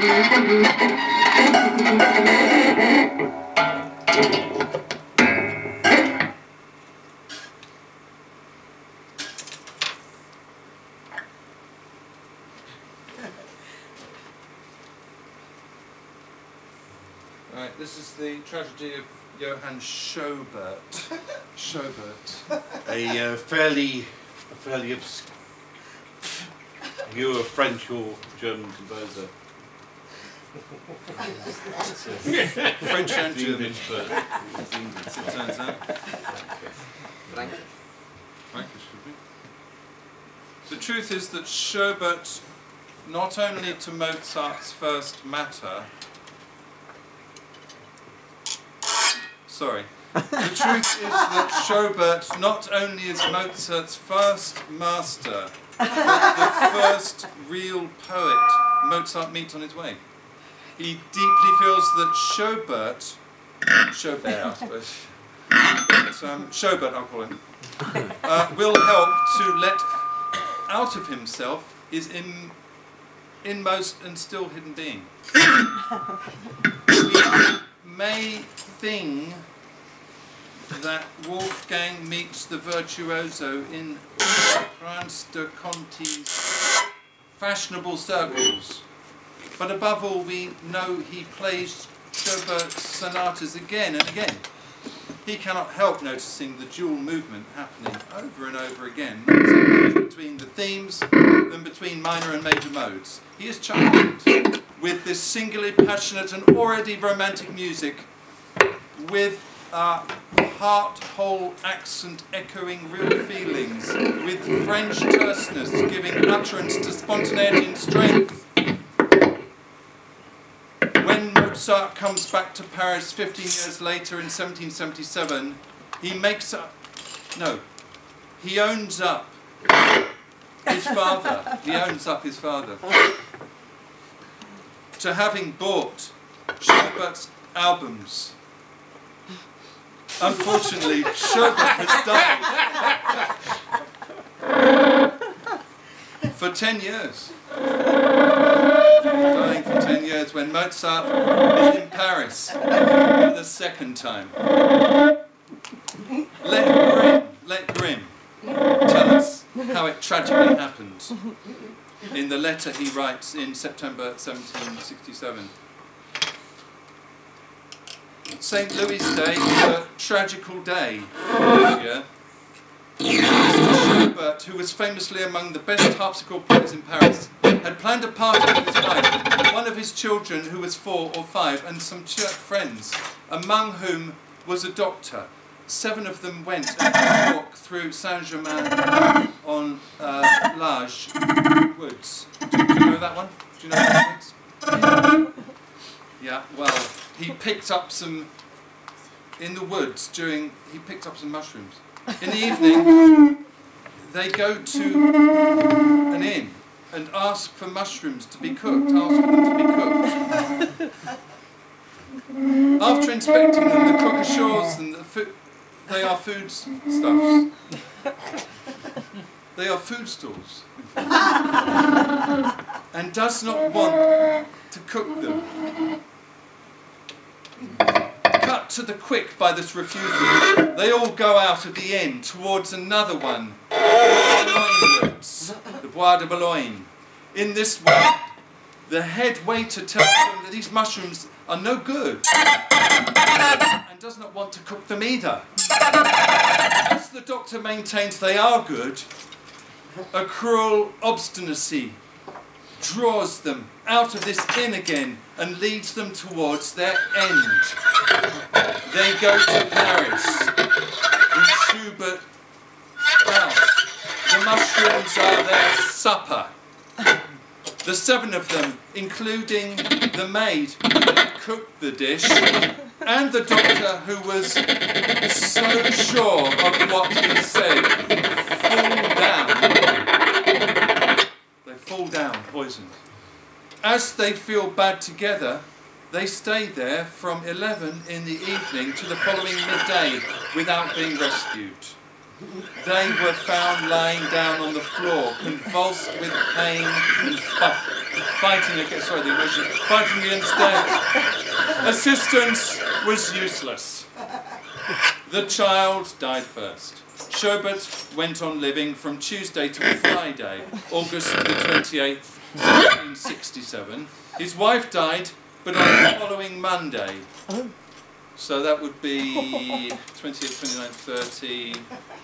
Right, this is the tragedy of Johann Schobert. Schobert. a uh, fairly, a fairly obs- you a French or German composer. French and German, English, but it's it turns out. Frank. Frankish would be. The truth is that Schobert, not only to Mozart's first matter, sorry, the truth is that Schobert not only is Mozart's first master, but the first real poet Mozart meets on his way. He deeply feels that Schobert, Schobert, but, um, Schobert, I'll call him, uh, will help to let out of himself his in, inmost and still hidden being. we may think that Wolfgang meets the virtuoso in Prince de Conti's fashionable circles, but above all we know he plays Schubert's sonatas again and again. He cannot help noticing the dual movement happening over and over again, between the themes than between minor and major modes. He is charmed with this singularly passionate and already romantic music, with a heart-whole accent echoing real feelings, with French terseness giving utterance to spontaneity and strength. Mozart comes back to Paris 15 years later in 1777, he makes up, no, he owns up his father, he owns up his father, to having bought Schubert's albums. Unfortunately, Schubert has died. For 10 years dying for 10 years when Mozart is in Paris for the second time. Let Grimm, let Grimm tell us how it tragically happened in the letter he writes in September 1767. St. Louis Day is a tragical day this year. Schubert, who was famously among the best harpsichord players in Paris, had planned a party with his wife, one of his children who was four or five, and some church friends, among whom was a doctor. Seven of them went and walk through Saint-Germain on uh, Woods. Do, do you know that one? Do you know that one? Yeah, well, he picked up some, in the woods during, he picked up some mushrooms. In the evening, they go to an inn and ask for mushrooms to be cooked, ask for them to be cooked. After inspecting them, the cook assures them that they are food stuffs. They are food stalls. and does not want to cook them. Cut to the quick by this refusal, they all go out of the inn towards another one, The Bois de Boulogne. In this way, the head waiter tells them that these mushrooms are no good and does not want to cook them either. As the doctor maintains they are good, a cruel obstinacy draws them out of this inn again and leads them towards their end. They go to Paris in Schubert house. The mushrooms are their supper. The seven of them, including the maid who cooked the dish, and the doctor who was so sure of what he said, fall down. They fall down poisoned. As they feel bad together, they stay there from 11 in the evening to the following midday without being rescued. They were found lying down on the floor, convulsed with pain and fighting against, sorry, the emotion, fighting against death. Assistance was useless. The child died first. Schobert went on living from Tuesday to Friday, August the 28th, 1767. His wife died, but on the following Monday. So that would be 20th, 29th, 30,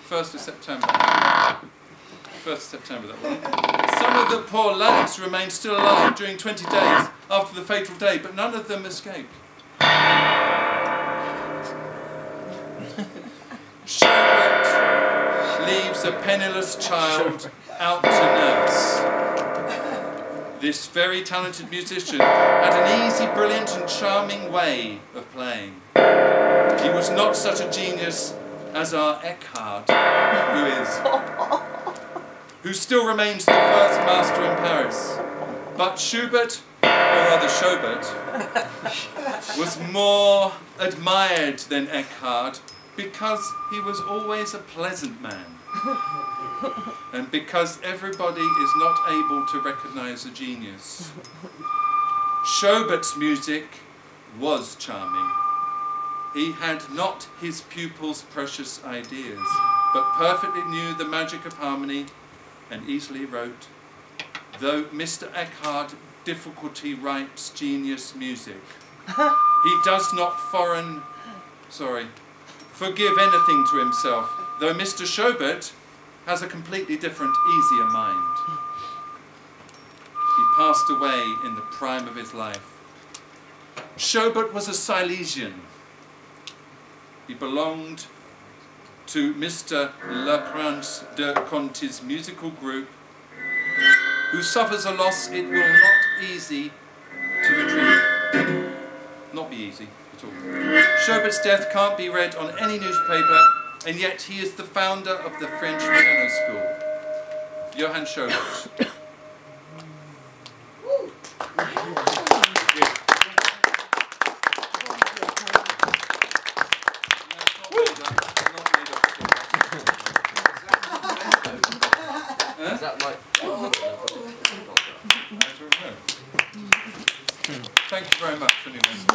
1st of September. 1st of September, that was. Some of the poor lads remained still alive during 20 days after the fatal day, but none of them escaped. Schubert leaves a penniless child out to nurse. This very talented musician had an easy, brilliant, and charming way of playing. He was not such a genius as our Eckard, who is, who still remains the first master in Paris. But Schubert, or rather Schobert, was more admired than Eckard because he was always a pleasant man. and because everybody is not able to recognize a genius. Schobert's music was charming. He had not his pupils' precious ideas, but perfectly knew the magic of harmony and easily wrote. Though Mr. Eckard difficulty writes genius music, he does not foreign, sorry, forgive anything to himself, though Mr. Schobert has a completely different, easier mind. He passed away in the prime of his life. Schobert was a Silesian. He belonged to Mr. Laprince de Conti's musical group, who suffers a loss it will not be easy to retrieve. Not be easy at all. Schobert's death can't be read on any newspaper, and yet he is the founder of the French piano school. Johann Schobert. Very much anyway.